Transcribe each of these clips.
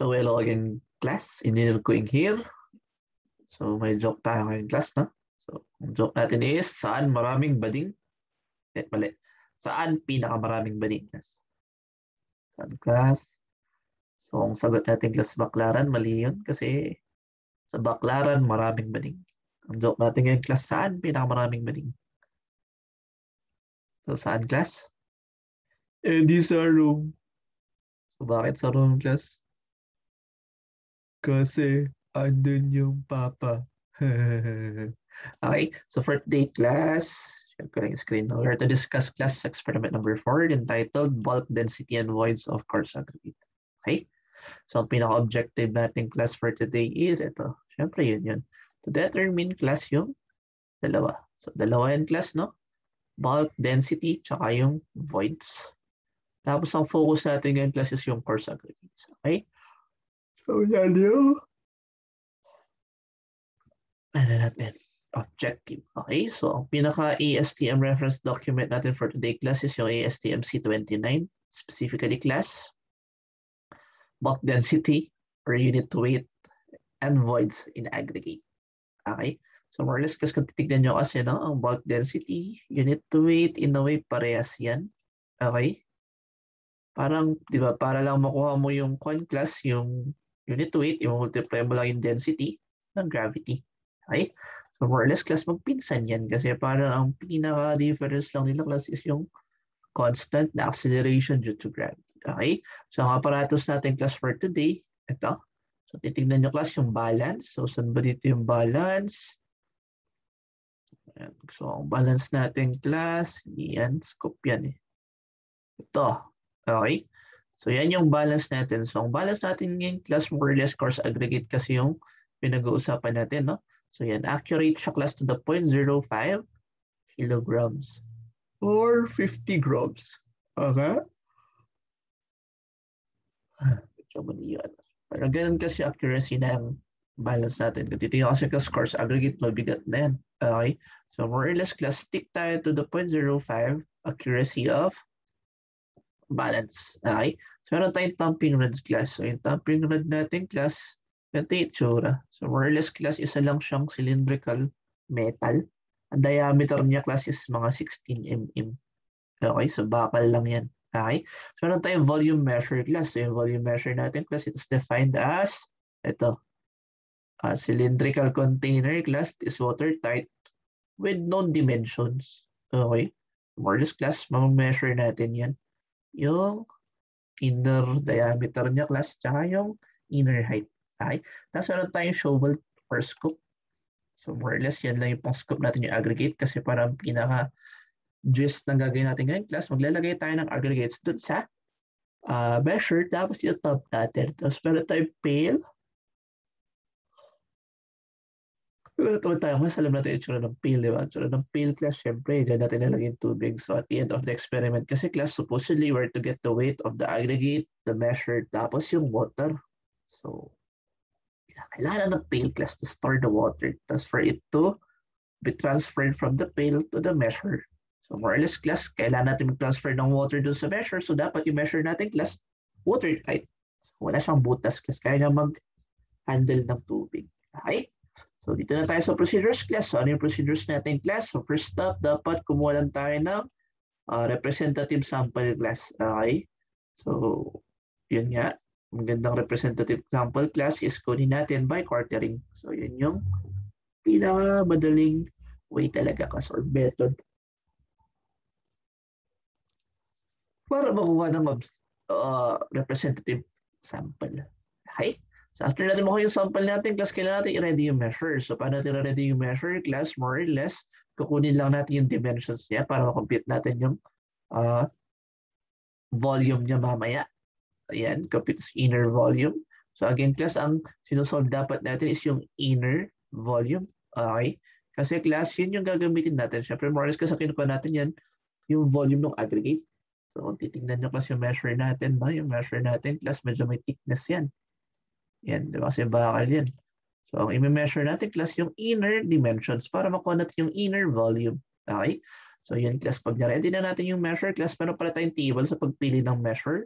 So hello again class, engineer going here. So may joke tayo ngayon class, no? So ang joke natin is, saan maraming bading? Eh, mali. Saan pinakamaraming bading class? Saan class? So ang sagot natin class baklaran, mali yun kasi sa baklaran maraming bading. Ang joke natin ngayon class, saan pinakamaraming bading? So saan class? Eh di sa room. So bakit sa room class? Kasi andun yung papa. okay, so for today class, share ko lang yung screen now. We're to discuss class experiment number 4 entitled bulk density and voids of course aggregate. Okay? So ang pinaka-objective natin class for today is ito. Siyempre yun yun. To determine class yung dalawa. So dalawa yan class, no? Bulk density tsaka yung voids. Tapos ang focus natin ngayon class is yung course aggregates. Okay? So yan yung ano natin? Objective. Okay? So ang pinaka ASTM reference document natin for today class is yung ASTM C29. Specifically class bulk density or unit weight and voids in aggregate. Okay? So more or less, kasi kung titignan nyo kasi, no, ang bulk density, unit weight, in a way, parehas yan. Okay? Parang, di ba, para lang makuha mo yung class, yung unit weight, yung multiply mo lang yung density ng gravity. Okay? So more or less, class magpinsan yan kasi parang ang pinaka-difference lang nila class is yung constant na acceleration due to gravity. Okay? So ang apparatus natin class for today, ito. So titignan nyo class yung balance. So saan ba dito yung balance? Ayan. So ang balance natin class, yan, scope yan eh. Ito. Okay? So yan yung balance natin. So ang balance natin ngayon class more or less course aggregate kasi yung pinag-uusapan natin. No? So yan, accurate siya class to the 0.05 kilograms or 50 grams. Okay? Mali yun. Pero ganun kasi accuracy ng balance natin. Kung titingnan kasi ka scores aggregate, mabigat na yan. Okay? So more or less class, stick tayo to the 0.05 accuracy of balance. Okay? So meron tayong thumping rod class. So yung thumping rod natin class, ganito yung itsura. So more or less class, isa lang siyang cylindrical metal. Ang diameter niya class is mga 16 mm. Okay? So bakal lang yan. Okay? So meron tayong volume measure class. So yung volume measure natin class, it is defined as ito. A cylindrical container class is watertight with known dimensions. Okay? More or less class, mammeasure natin yan. Yung inner diameter niya class, tsaka yung inner height. Okay? Tapos meron tayong shovel or scoop. So more or less, yan lang yung pang scoop natin yung aggregate kasi parang pinaka gist ng gagawin natin ngayon class, maglalagay tayo ng aggregates dun sa uh, measure, tapos yung top natin. Tapos meron tayong pail. Meron tayo, mas alam natin yung tsura ng pail, di ba? Tsura ng pail class, syempre, dyan natin nalagay tubig. So at the end of the experiment, kasi class, supposedly we're to get the weight of the aggregate, the measure, tapos yung water. So, kailangan ng pail class to store the water. Tapos for it to be transferred from the pail to the measure. So more or less class, kailangan natin mag-transfer ng water dun sa measure. So dapat yung measure natin class, watertight. So, wala siyang butas class. Kaya niya mag-handle ng tubig. Okay? So dito na tayo sa procedures class. So ano yung procedures natin class? So first step, dapat kumuha lang tayo ng uh, representative sample class. Okay? So yun nga. Magandang representative sample class is kunin natin by quartering. So yun yung pinakamadaling way talaga class or method para makuha ng uh, representative sample. Okay? So after natin makuha yung sample natin, class, kailangan natin i-ready yung measure. So paano natin i-ready yung measure, class, more or less, kukunin lang natin yung dimensions niya para ma-compute natin yung uh, volume niya mamaya. Ayan, compute inner volume. So again, class, ang sinusolve dapat natin is yung inner volume. Okay? Kasi class, yun yung gagamitin natin. Siyempre, more or less, kasi kinukuha natin yan, yung volume ng aggregate. So kung titignan nyo kasi yung measure natin, no? yung measure natin, class, medyo may thickness yan. Yan, di ba? Kasi bakal yan. So ang i-measure natin, class, yung inner dimensions para makuha natin yung inner volume. Okay? So yun, class, pag na-ready na natin yung measure, class, meron pala tayong table sa pagpili ng measure.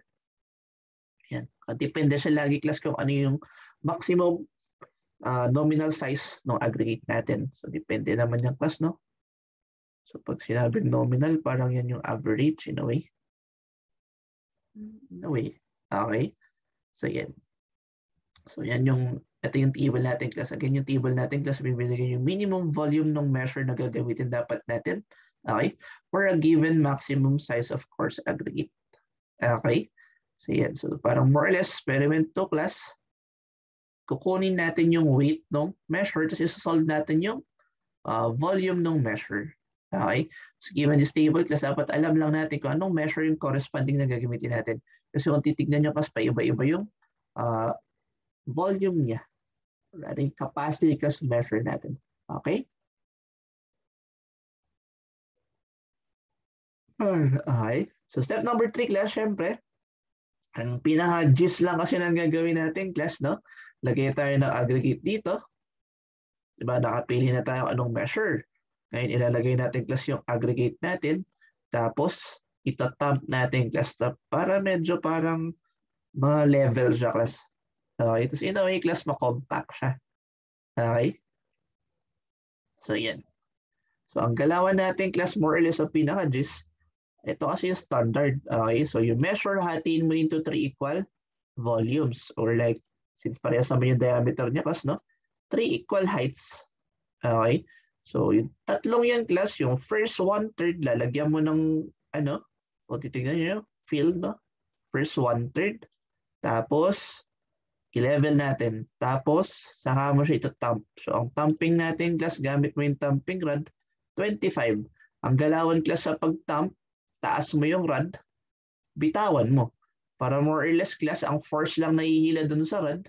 Yan. Depende siya lagi class kung ano yung maximum uh, nominal size ng aggregate natin. So depende naman yung class, no? So pag sinabing nominal, parang yan yung average in a way. In a way. Okay. So yan. So yan yung, ito yung table natin class. Again, yung table natin class, bibigyan yung minimum volume ng measure na gagamitin dapat natin. Okay? For a given maximum size of course aggregate. Okay? So yan. So parang more or less, experiment to class. Kukunin natin yung weight ng measure, tapos isa-solve natin yung uh, volume ng measure. Okay? So given this table class, dapat alam lang natin kung anong measure yung corresponding na gagamitin natin. Kasi kung titignan nyo kasi pa iba-iba yung uh, volume niya. Rather, capacity class measure natin. Okay? Okay. So step number three class, syempre, ang pinaka-gist lang kasi nang gagawin natin class, no? Lagay tayo ng aggregate dito. Diba? Nakapili na tayo anong measure. Ngayon, ilalagay natin class yung aggregate natin. Tapos, itatamp natin class para medyo parang mga level siya class. Okay? Tapos in a way class, makompact siya. Okay? So, yan. So, ang galawan natin class, more or less, ang pinaka-gist, ito kasi yung standard. Okay, so you measure, hatiin mo into three equal volumes. Or like, since parehas naman yung diameter niya, class, no? Three equal heights. Okay, so yung tatlong yan, class, yung first one-third, lalagyan mo ng, ano, o titignan nyo, field, no? First one-third. Tapos, i-level natin. Tapos, saka mo siya ito-tamp. So, ang tamping natin, class, gamit mo yung tamping rod, 25. Ang galawan, class, sa pag-tamp, taas mo yung rod, bitawan mo. Para more or less class, ang force lang nahihila dun sa rod,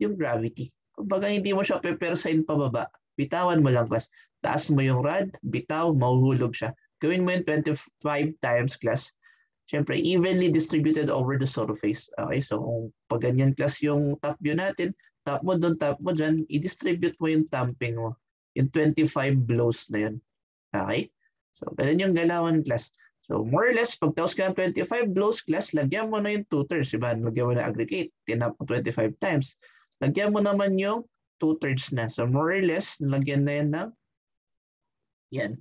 yung gravity. Kumbaga hindi mo siya pepersain pababa. Bitawan mo lang class. Taas mo yung rod, bitaw, mahuhulog siya. Gawin mo yung 25 times class. Siyempre, evenly distributed over the surface. Okay, so kung pag ganyan class yung top view natin, top mo doon, top mo dyan, i-distribute mo yung tamping mo. Yung 25 blows na yun. Okay? So, ganun yung galawan class. So more or less, pag taos ka ng 25 blows class, lagyan mo na yung two-thirds. Diba? Lagyan mo na aggregate. Tinap mo 25 times. Lagyan mo naman yung two-thirds na. So more or less, lagyan na yan ng yan.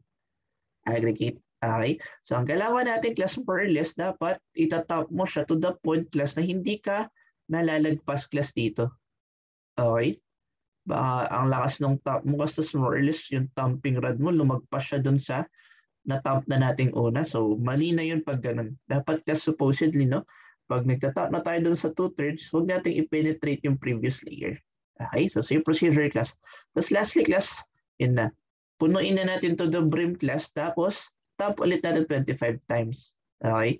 Aggregate. Okay? So ang kailangan natin class more or less, dapat itatap mo siya to the point class na hindi ka nalalagpas class dito. Okay? Baka ang lakas ng top mo kasi more or yung thumping rod mo lumagpas siya dun sa na-top na nating una. So, mali na yun pag ganun. Dapat ka supposedly, no? Pag nagtatap na tayo dun sa two-thirds, huwag nating i-penetrate yung previous layer. Okay? So, same procedure class. Tapos lastly class, yun na. Punuin na natin to the brim class. Tapos, tap ulit natin 25 times. Okay?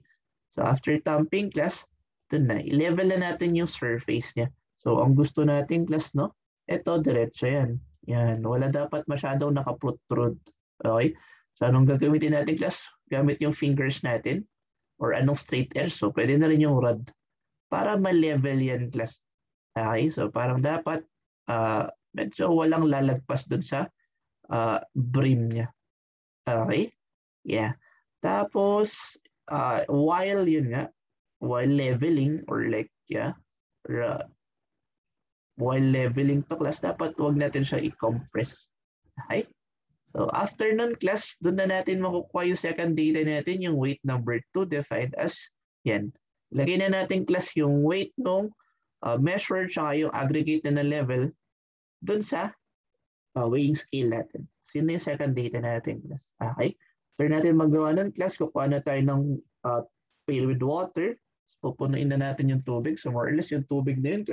So, after tamping class, ito na. I-level na natin yung surface niya. So, ang gusto natin class, no? Ito, diretso yan. Yan. Wala dapat masyadong nakaprotrude. Okay? So anong gagamitin natin class? Gamit yung fingers natin or anong straight edge. So pwede na rin yung rod para ma-level yan class. Okay, so parang dapat uh, medyo walang lalagpas dun sa uh, brim niya. Okay? Yeah. Tapos, uh, while yun nga, while leveling or like, yeah, or, uh, while leveling to class, dapat wag natin siya i-compress. Okay? So after nun class, doon na natin makukuha yung second data natin, yung weight number 2 defined as yan. Lagay na natin class yung weight nung uh, measure tsaka yung aggregate na na level doon sa uh, weighing scale natin. So yun na yung second data natin class. Okay? After natin magawa nun class, kukuha na tayo ng uh, pail with water. So pupunuin na natin yung tubig. So more or less yung tubig na yun.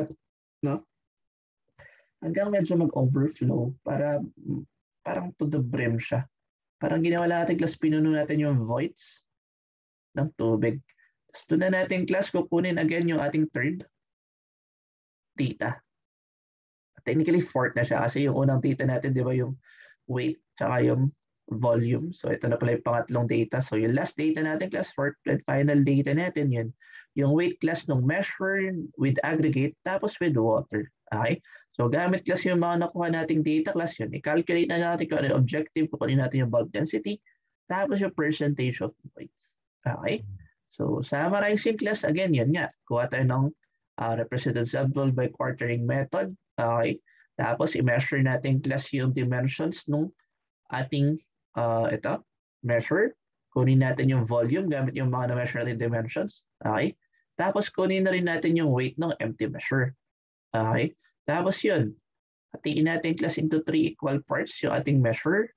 No? Hanggang medyo mag-overflow para parang to the brim siya. Parang ginawa natin class, pinuno natin yung voids ng tubig. Tapos doon na natin class, kukunin again yung ating third data. Technically, fourth na siya kasi yung unang data natin, di ba, yung weight tsaka yung volume. So ito na pala yung pangatlong data. So yung last data natin class, fourth and final data natin yun. Yung weight class ng measure with aggregate tapos with water. Okay? So gamit class yung mga nakuha nating data class yun. I-calculate na natin kung ano yung objective, kukunin natin yung bulk density, tapos yung percentage of voids. Okay? So summarizing class, again, yun nga. Kuha tayo ng uh, represented sample by quartering method. Okay. Tapos, i-measure natin class yung dimensions nung ating uh, ito, measure. Kunin natin yung volume gamit yung mga na-measure natin dimensions. Okay. Tapos, kunin na rin natin yung weight ng empty measure. Okay. Tapos yun, hatiin natin class into three equal parts yung ating measure.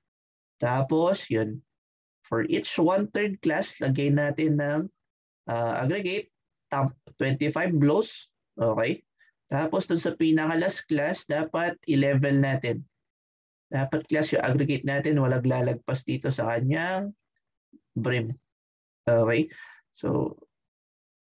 Tapos yun, for each one-third class, lagay natin ng uh, aggregate, temp 25 blows. Okay. Tapos dun sa pinaka-last class, dapat i-level natin. Dapat class yung aggregate natin, walang lalagpas dito sa kanyang brim. Okay? So,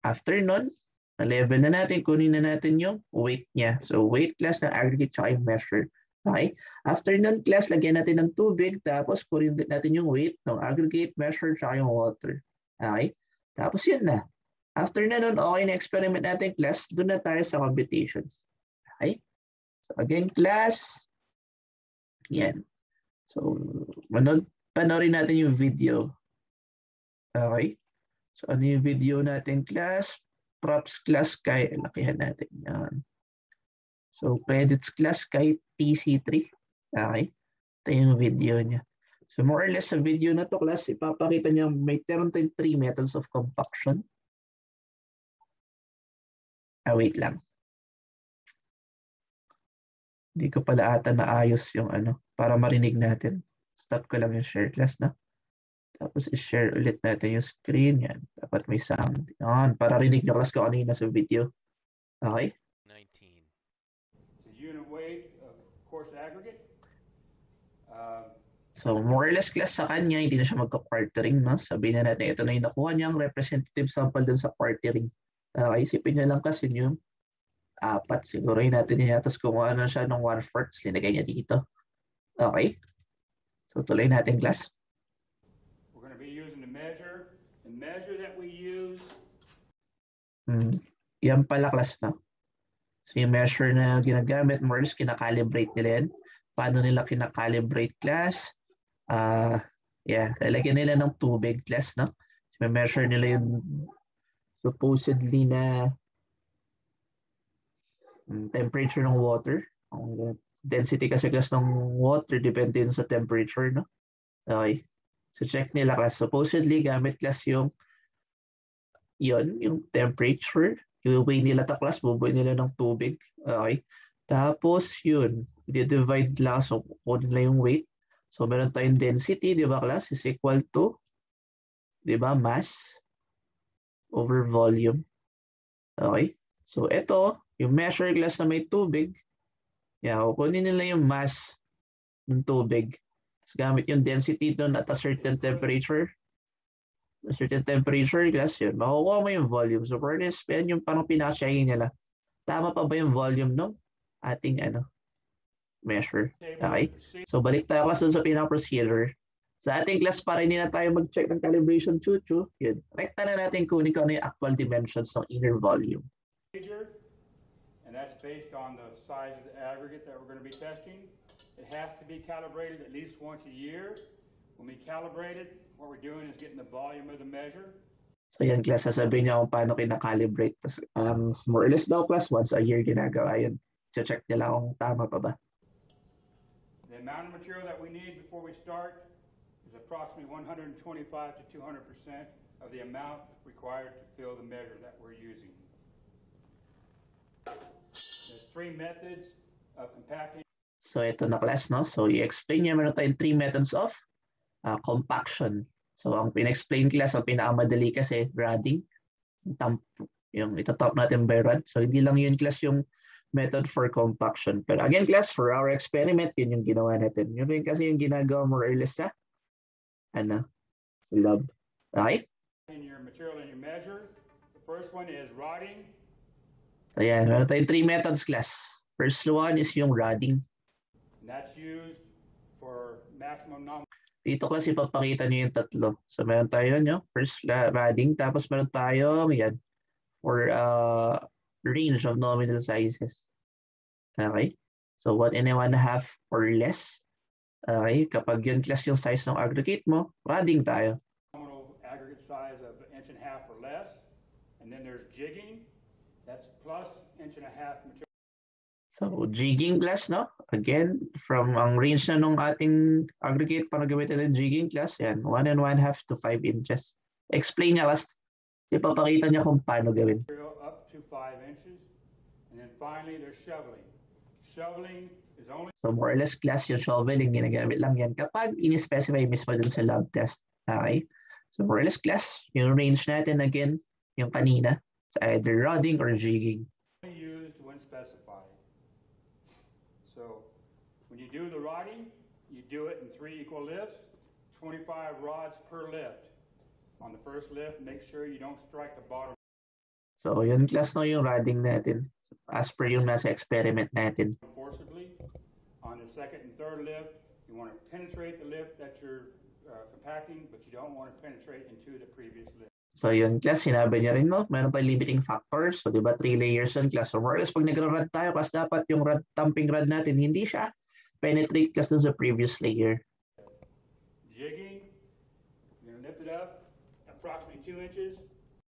after nun, na-level na natin, kunin na natin yung weight niya. So, weight class ng aggregate tsaka measure. Okay? After nun class, lagyan natin ng tubig, tapos kunin natin yung weight ng aggregate, measure, tsaka yung water. Okay? Tapos yun na. After na nun, okay na experiment natin class, doon na tayo sa computations. Okay? So again, class. Yan. So, manood, panoorin natin yung video. Okay? So ano yung video natin class? Props class kay, lakihan natin yan. So credits class kay TC3. Okay? Ito yung video niya. So more or less sa video na to class, ipapakita niya may meron tayong three methods of compaction. Ah, wait lang. Hindi ko pala ata naayos yung ano, para marinig natin. Stop ko lang yung share class na. Tapos i-share ulit natin yung screen. Yan. Dapat may sound. Yan. Para rinig nyo class ko kanina sa video. Okay? 19. It's a unit weight of course aggregate. Uh, So more or less class sa kanya, hindi na siya magka-quartering. No? Sabihin na natin, ito na yung nakuha niyang representative sample dun sa quartering. Uh, isipin niya lang kasi yung apat. Siguro yun natin niya. Tapos kumuha na siya ng one-fourth. Linagay niya dito. Okay. So tuloy natin class. we're going to be using the measure. The measure that we use Hmm. Yan pala class no. So yung measure na ginagamit, more or less kinakalibrate nila yan. Paano nila kinakalibrate class? Ah, yeah, lalagyan nila ng tubig class, no? So may measure nila yung supposedly na temperature ng water. Ang density kasi class ng water depende yun sa temperature, no? Okay. So check nila class. Supposedly gamit class yung yon yung temperature. Way nila ta class, bubuhay nila ng tubig. Okay. Tapos yun, i-divide lang. So kunin nila yung weight. So meron tayong density, di ba class, is equal to, di ba, mass over volume. Okay? So ito, yung measure glass na may tubig, yeah, kukunin nila yung mass ng tubig. Tapos gamit yung density doon at a certain temperature. A certain temperature glass yun. Makukuha mo yung volume. So for this, yan yung parang pinaka-checking nila. Tama pa ba yung volume ng ating ano measure? Okay. So balik tayo dun sa pinaka-procedure. Sa ating class para hindi na tayo mag-check ng calibration chuchu, yun. Rekta na natin kunin kung ano yung actual dimensions ng inner volume. And that's based on the size of the aggregate that we're going to be testing. It has to be calibrated at least once a year. When we calibrate it, what we're doing is getting the volume of the measure. So yan class, sasabihin niya kung paano kinakalibrate. Um, more or less daw class, once a year ginagawa yun. check nila kung tama pa ba. The amount of material that we need before we start is approximately 125 to 200 percent of the amount required to fill the measure that we're using. There's three methods of compacting. So ito na class, no? So i-explain niya meron tayong three methods of uh, compaction. So ang pina-explain class, ang pinakamadali kasi radding. Yung, tamp, yung itatop natin by rad. So hindi lang yun class yung method for compaction. Pero again class, for our experiment, yun yung ginawa natin. Yun rin kasi yung ginagawa more or less sa ano, sa lab. Okay? in your material and your measure. The first one is rodding. So yan, meron tayong three methods class. First one is yung rodding. That's used for maximum non Dito kasi papakita niyo yung tatlo. So meron tayo yun, first rodding, tapos meron tayong yan, for uh, range of nominal sizes. Okay? So one and a one and a half or less. Okay? Kapag yun class yung size ng aggregate mo, rodding tayo. nominal aggregate size of an inch and a half or less. And then there's jigging. That's plus inch and a half material. So, jigging class, no? Again, from ang range na nung ating aggregate para gamitin ng jigging class, yan, 1 and 1 half to 5 inches. Explain niya last, ipapakita niya kung paano gawin. up to five inches. And then finally, there's shoveling. Shoveling is only So, more or less class yung shoveling, ginagamit lang yan kapag in-specify mismo dun sa lab test. Okay? So, more or less class, yung range natin again, yung kanina, sa either rodding or jigging. used when specified. So when you do the rodding, you do it in three equal lifts, 25 rods per lift. On the first lift, make sure you don't strike the bottom So, yun class no yung rodding natin. As per yung nasa experiment natin. forcibly. On the second and third lift, you want to penetrate the lift that you're uh, compacting, but you don't want to penetrate into the previous lift. So yun class, sinabi niya rin no, meron tayong limiting factors. So di ba three layers yun class. So more or less pag nag-rod tayo, class dapat yung rod, thumping rod natin, hindi siya penetrate class dun sa previous layer. Jigging, to lift it up approximately two inches.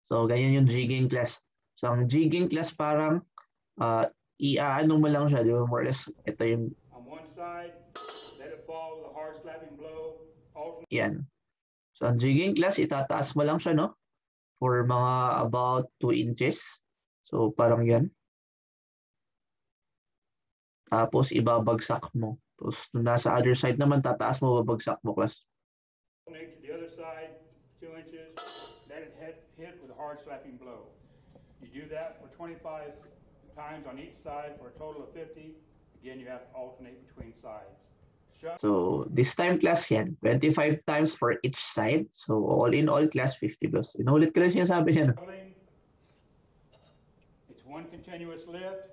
So ganyan yung jigging class. So ang jigging class parang uh, i-ano mo lang siya, di ba? More or less, ito yung on one side, let it fall with a hard slapping blow, alternate yan. So ang jigging class, itataas mo lang siya, no? For mga about 2 inches. So parang yan. Tapos ibabagsak mo. Tapos nasa other side naman, tataas mo, babagsak mo class. to the other side, two inches, let it hit, hit with a hard slapping blow. You do that for 25 s- times on each side for a total of 50. Again, you have to alternate between sides. So this time class yan, 25 times for each side. So all in all class 50 plus. Inulit ko lang sinasabi niya. no? shoveling. It's one continuous lift.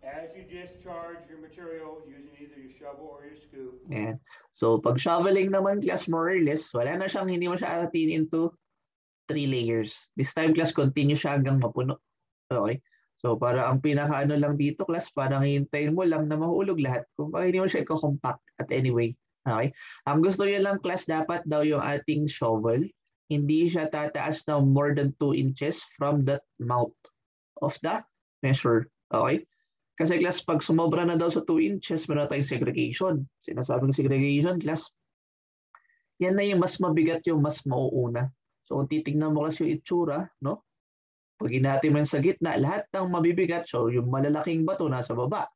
As you discharge your material using either your shovel or your scoop, Yan. So pag shoveling naman class more or less, wala na siyang hindi mo siya atin into three layers. This time class continue siya hanggang mapuno. Okay? So para ang pinakaano lang dito class, parang hintayin mo lang na mahulog lahat. Kung bakit hindi mo siya i-compact at anyway. Okay? Ang gusto niya lang class, dapat daw yung ating shovel, hindi siya tataas na more than 2 inches from the mouth of the measure. Okay? Kasi class, pag sumobra na daw sa 2 inches, meron tayong segregation. Sinasabing segregation, class, yan na yung mas mabigat yung mas mauuna. So kung titignan mo class yung itsura, no? Pag inati mo sa gitna, lahat ng mabibigat, so yung malalaking bato nasa baba.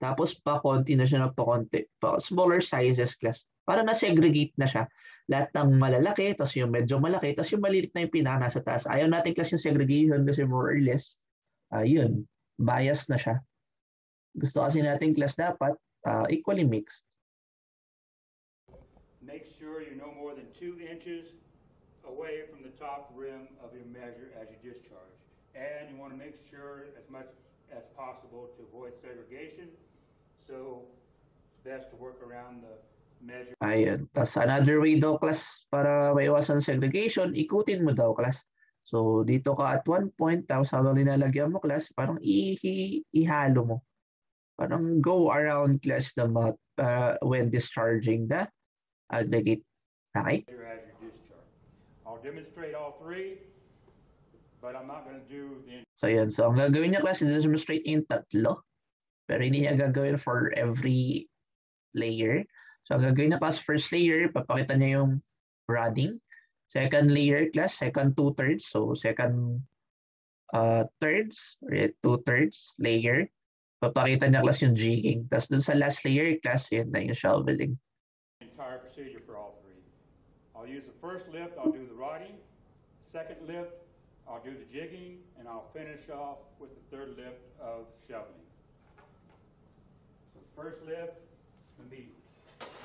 Tapos pa konti na siya na pa konti. Pa smaller sizes class. Para na-segregate na siya. Lahat ng malalaki, tapos yung medyo malaki, tapos yung maliit na yung pinaka nasa taas. Ayaw natin class yung segregation kasi more or less, ayun, bias na siya. Gusto kasi natin class dapat ah, equally mixed. make sure you're no more than two inches away from the top rim of your measure as you discharge. And you want to make sure as much as possible to avoid segregation. So it's best to work around the measure. Ayun. Tapos another way daw class para maiwasan segregation, ikutin mo daw class. So dito ka at one point, tapos habang nilalagyan mo class, parang ihalo mo. Parang go around class the mouth uh, when discharging the aggregate. Okay? measure as you discharge. I'll demonstrate all three, but I'm not to do the So yun. So ang gagawin niya class, demonstrate niya yung tatlo. Pero hindi niya gagawin for every layer. So ang gagawin niya class, first layer, papakita niya yung rodding. Second layer class, second two-thirds. So second uh, thirds, two-thirds layer. Papakita niya class yung jigging. Tapos dun sa last layer class, yun na yung shoveling. entire procedure for all three. I'll use the first lift, I'll do the rodding. Second lift, I'll do the jigging, and I'll finish off with the third lift of shoveling. So first lift, gonna be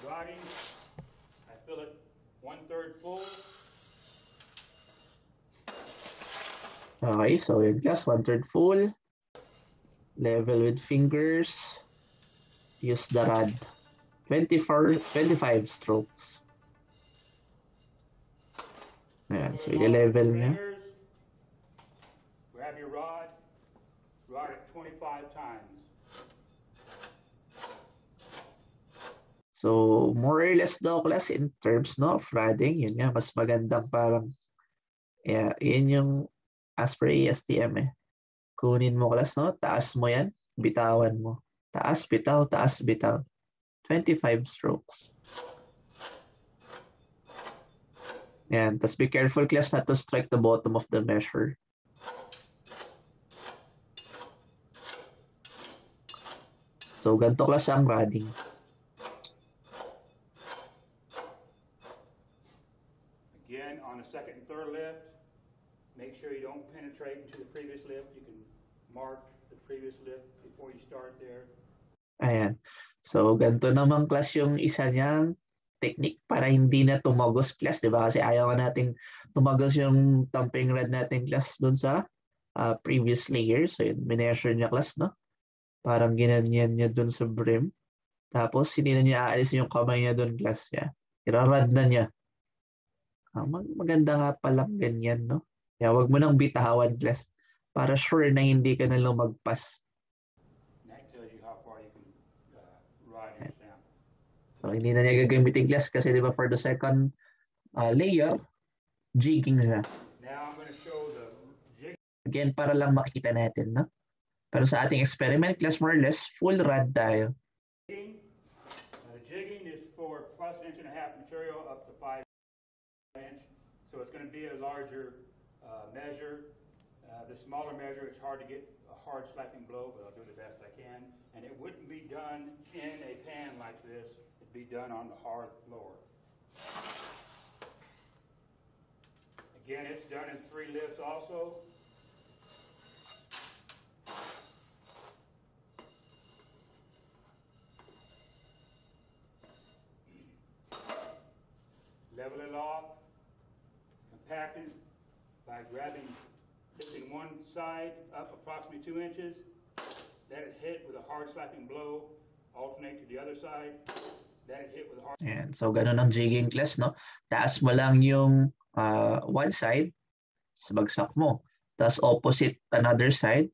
rodding. I fill it one-third full. Okay, so yun class, one-third full. Level with fingers. Use the rod. 24, 25 strokes. Ayan, so Fill it off with i-level niya. 25 times. So, more or less daw class in terms no, of rodding, yun nga, mas magandang parang, yeah, yun yung as per ASTM eh. Kunin mo class, no? Taas mo yan. Bitawan mo. Taas, bitaw, taas, bitaw. 25 strokes. Yan. Tapos be careful class not to strike the bottom of the measure. So, ganito class ang radding. Again, on the second and third lift, make sure you don't penetrate into the previous lift. You can mark the previous lift before you start there. Ayan. So, ganito naman class yung isa niyang technique para hindi na tumagos class, di ba? Kasi ayaw nga nating tumagos yung thumping rod natin class dun sa ah, previous layer. So, yun, mineasure niya class, no? Parang ginanyan niya dun sa brim. Tapos, hindi na niya aalis yung kamay niya dun class niya. Irarad na niya. Ah, mag- maganda nga palang ganyan, no? Kaya wag mo nang bitawan class para sure na hindi ka na lumagpas. Uh. So, hindi na niya gagamitin glass kasi di ba for the second uh, layer, jigging siya. Again, para lang makita natin, no? Pero sa ating experiment class, more or less, full rod tayo. The jigging is for plus inch and a half material up to five inch. So it's going to be a larger uh, measure. Uh, the smaller measure, it's hard to get a hard slapping blow, but I'll do the best I can. And it wouldn't be done in a pan like this. It'd be done on the hard floor. Again, it's done in three lifts also. 22 inches. That it hit with a hard slapping blow, alternate to the other side. That it hit with a hard... Ayan. So, ganun ang jigging class, no? Taas mo lang yung uh, one side, sabagsak mo. Tapos opposite another side,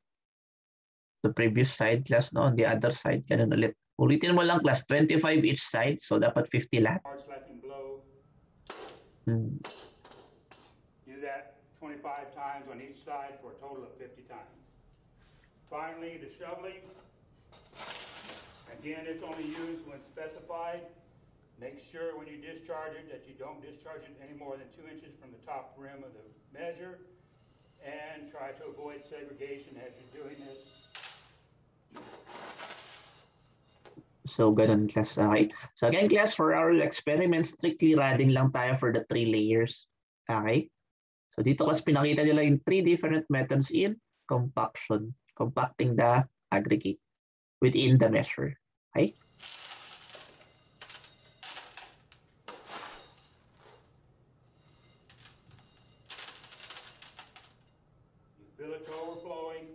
the previous side class, no? On the other side, ganun ulit. Ulitin mo lang class, 25 each side, so dapat 50 lahat. Hard slapping blow. Hmm. Do that 25 times on each side for a total of 50 times. Finally, the shoveling. Again, it's only used when specified. Make sure when you discharge it that you don't discharge it any more than two inches from the top rim of the measure. And try to avoid segregation as you're doing this. So, ganun class. Okay. So, again, class, for our experiment, strictly radding lang tayo for the three layers. Okay? So, dito class, pinakita nila yung three different methods in compaction. Compacting the aggregate within the measure. Okay? You fill it to overflowing.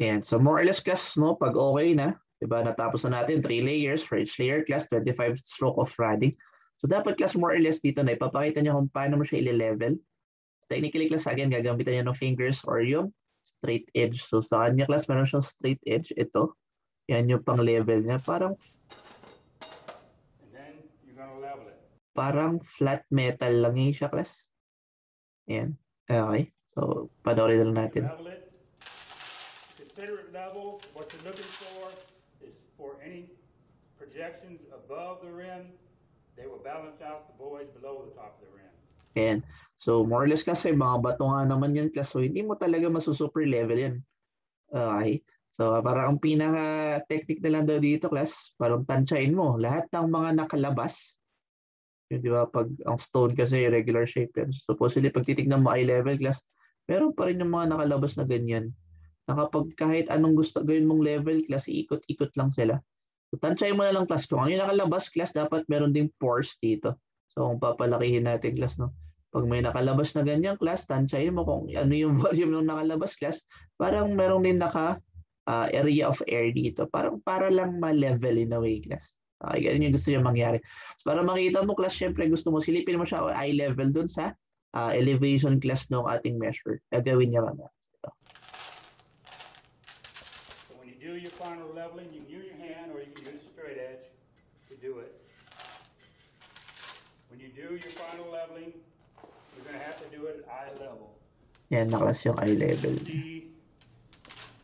Yan. So, more or less class, no? Pag okay na, diba, natapos na natin three layers for each layer class, 25 stroke of radding. So, dapat class more or less dito na ipapakita niya kung paano mo siya ile-level. Technically class, again, gagamitan niya ng fingers or yung straight edge. So, sa kanya class, meron siyang straight edge. Ito. Yan yung pang level niya. Parang And then you're to level it. parang flat metal lang yun siya class. Yan. Okay. So, panoorin na natin. Level it. Consider level. What you're looking for is for any projections above the rim, they will balance out the voids below the top of the rim. Ayan. So, more or less kasi mga bato nga naman yan class. So, hindi mo talaga masusuper level yan. Okay. So, parang ang pinaka-technique na lang daw dito class, parang tansyain mo. Lahat ng mga nakalabas, yun, di ba, pag ang stone kasi regular shape yan. Supposedly, pag titignan mo eye level class, meron pa rin yung mga nakalabas na ganyan. Na kapag kahit anong gusto gawin mong level class, iikot-ikot lang sila. So, tansyain mo na lang class. Kung ano yung nakalabas class, dapat meron ding pores dito. So, kung papalakihin natin class, no? Pag may nakalabas na ganyang class, tansyain mo kung ano yung volume ng nakalabas class, parang meron din naka ah, area of air dito. Parang para lang ma-level in a way class. Okay, ganun yung gusto niya mangyari. So, para makita mo class, syempre gusto mo, silipin mo siya o eye level dun sa ah, elevation class ng ating measure. Gagawin niya mamaya. So when you do your final leveling, you can use your hand or you can use a straight edge to do it. When you do your final leveling, gonna have to do it at eye level. Yan na class yung eye level. See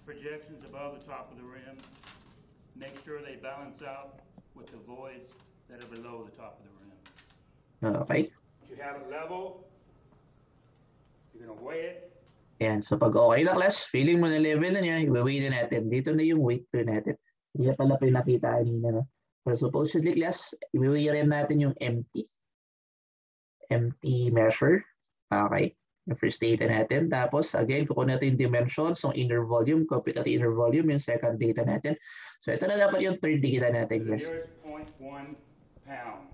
projections above the top of the rim. Make sure they balance out with the voids that are below the top of the rim. Okay. You have it level. You're gonna weigh it. Ayan. So pag okay na class, feeling mo na level na niya, iwi na natin. Dito na yung weight to natin. Hindi pala pinakita kanina. No? So supposedly class, iwi rin natin yung empty. Empty measure. Okay. Yung first data natin. Tapos again, kukunin natin yung dimensions ng inner volume, compute natin inner volume, yung second data natin. So ito na dapat yung third data natin point one pound.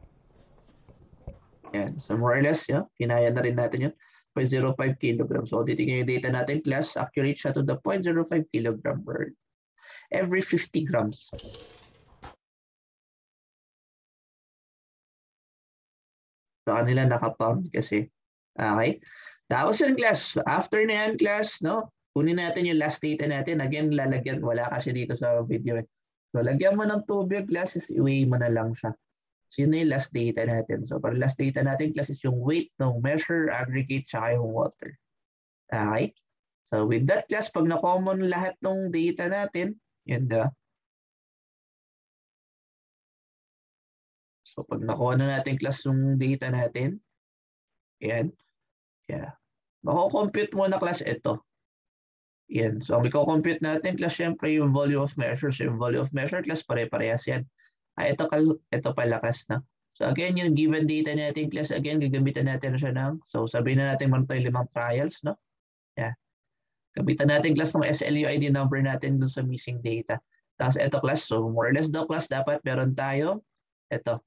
Yan. So more or less, yeah, kinaya na rin natin yun. 0.05 kilogram. So titignan yung data natin, class, accurate siya to the 0.05 kilogram per every 50 grams. Sa kanila naka-pound kasi. Okay? Tapos yun, class. After na yan, class, no? Kunin natin yung last data natin. Again, lalagyan, wala kasi dito sa video. eh. So, lagyan mo ng tubig, class, is iwi mo na lang siya. So yun na yung last data natin. So para last data natin class is yung weight ng measure, aggregate, tsaka yung water. Okay? So with that class, pag na-common lahat ng data natin, yun na. So pag nakuha na natin class yung data natin, yan. Yeah. Mako-compute mo na class ito. Yan. So ang i-compute natin class, syempre yung volume of measure. So yung volume of measure class, pare-parehas yan. Ah, ito, ito pala class na. So again, yung given data natin class, again, gagamitan natin siya ng, so sabihin na natin meron tayong limang trials, no? Yeah. Gamitan natin class ng SLU ID number natin dun sa missing data. Tapos ito class, so more or less daw class, dapat meron tayo, ito.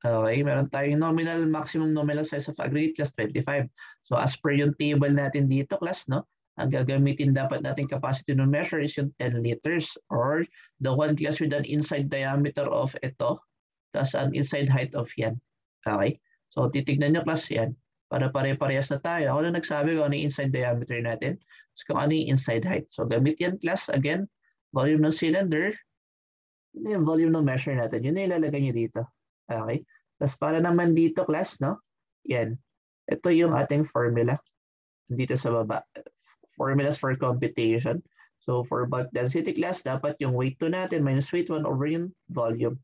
Okay, meron tayong nominal, maximum nominal size of aggregate class 25. So as per yung table natin dito class, no? ang gagamitin dapat natin capacity to measure is yung 10 liters or the one glass with an inside diameter of ito tas an inside height of yan. Okay? So titignan nyo class yan para pare-parehas na tayo. Ako na nagsabi kung ano yung inside diameter natin. So kung ano yung inside height. So gamit yan class again. Volume ng cylinder. Yun yung volume ng measure natin. Yun na ilalagay nyo dito. Okay? Tapos para naman dito class, no? Yan. Ito yung ating formula. Dito sa baba formulas for computation. So for bulk density class, dapat yung weight 2 natin minus weight 1 over yung volume.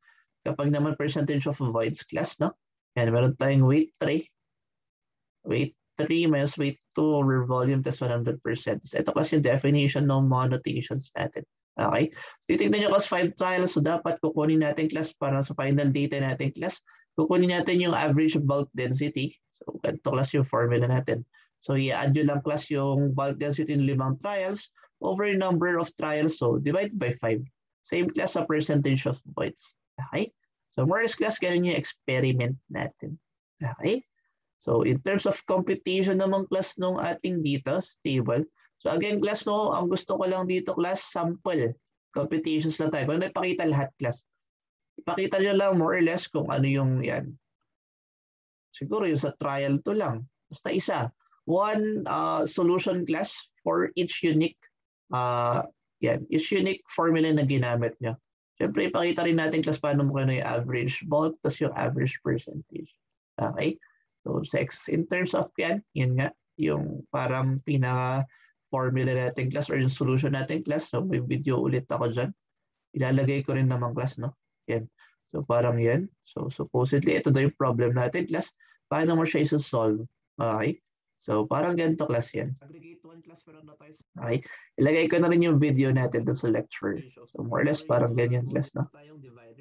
Kapag naman percentage of voids class, no? Yan, meron tayong weight 3. Weight 3 minus weight 2 over volume tas 100%. So ito kasi yung definition ng mga notations natin. Okay? Titignan nyo class 5 trials. So dapat kukunin natin class para sa final data natin class. Kukunin natin yung average bulk density. So ganito class yung formula natin. So i-add nyo lang class yung bulk density ng limang trials over number of trials. So divide by 5. Same class sa percentage of voids. Okay? So more or class, ganun yung experiment natin. Okay? So in terms of computation naman class nung ating dito, table. So again class, no, ang gusto ko lang dito class, sample. Computations lang tayo. Kung ano ipakita lahat class. Ipakita nyo lang more or less kung ano yung yan. Siguro yung sa trial to lang. Basta isa one uh, solution class for each unique uh, yan, each unique formula na ginamit nyo. Siyempre, ipakita rin natin class paano mo kayo yung average bulk tas yung average percentage. Okay? So, sex in terms of yan, yun nga, yung parang pinaka formula natin class or yung solution natin class. So, may video ulit ako dyan. Ilalagay ko rin naman class, no? Yan. So, parang yan. So, supposedly, ito daw yung problem natin class. Paano mo siya isosolve? Okay? So, parang ganito class yan. Aggregate 1 class pero na tayo. Okay. Ilagay ko na rin yung video natin dun sa lecture. So, more or less, parang ganyan class, no?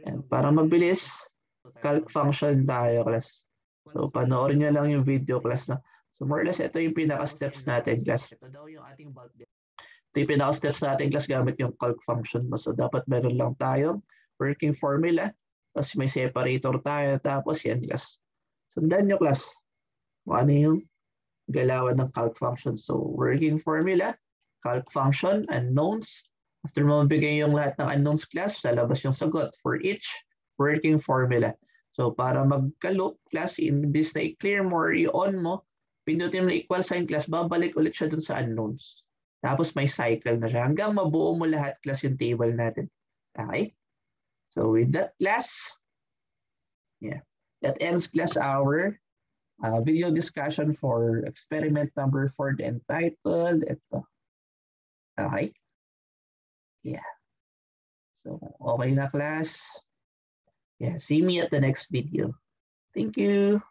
Yan. Para mabilis, calc function tayo class. So, panoorin nyo lang yung video class, no? So, more or less, ito yung pinaka-steps natin class. Ito daw yung ating bulk ito yung pinaka-steps natin class gamit yung calc function mo. So, dapat meron lang tayong working formula. Tapos may separator tayo. Tapos yan class. Sundan nyo class. Kung ano yung galawan ng calc function. So, working formula, calc function, unknowns. After mo mabigay yung lahat ng unknowns class, lalabas yung sagot for each working formula. So, para magka-loop class, imbis na i-clear mo or i-on mo, pindutin mo na equal sign class, babalik ulit siya dun sa unknowns. Tapos may cycle na siya hanggang mabuo mo lahat class yung table natin. Okay? So, with that class, yeah, that ends class hour uh, video discussion for experiment number 4 entitled ito. Okay. Yeah. So, okay na class. Yeah, see me at the next video. Thank you.